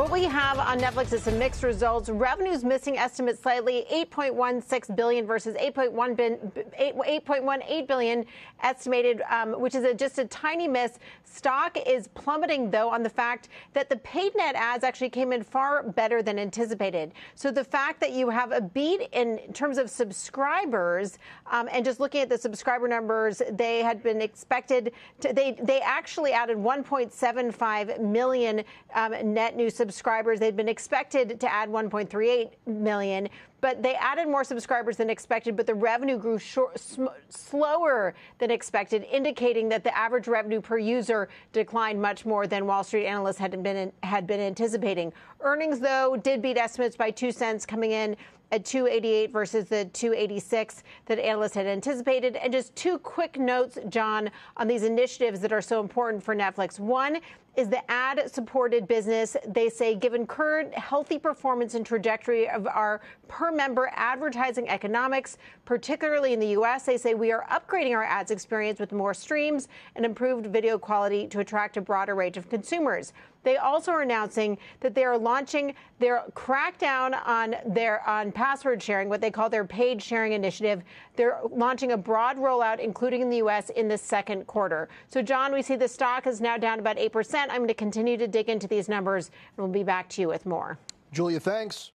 What we have on Netflix is some mixed results. Revenues missing estimates slightly, 8.16 billion versus 8.18 billion estimated, um, which is a, just a tiny miss. Stock is plummeting though on the fact that the paid net adds actually came in far better than anticipated. So the fact that you have a beat in terms of subscribers, um, and just looking at the subscriber numbers, they had been expected to, they they actually added 1.75 million um, net new subscribers subscribers. They'd been expected to add 1.38 million, but they added more subscribers than expected, but the revenue grew short, sm- slower than expected, indicating that the average revenue per user declined much more than Wall Street analysts had been had been anticipating. Earnings, though, did beat estimates by two cents, coming in at 288 versus the 286 that analysts had anticipated. And just two quick notes, John, on these initiatives that are so important for Netflix. One is the ad supported business. They say, given current healthy performance and trajectory of our per member advertising economics, particularly in the U.S., they say we are upgrading our ads experience with more streams and improved video quality to attract a broader range of consumers. They also are announcing that they are launching their crackdown on their on password sharing, what they call their paid sharing initiative. They're launching a broad rollout, including in the U.S., in the second quarter. So, John, we see the stock is now down about 8%. I'm going to continue to dig into these numbers, and we'll be back to you with more. Julia, thanks.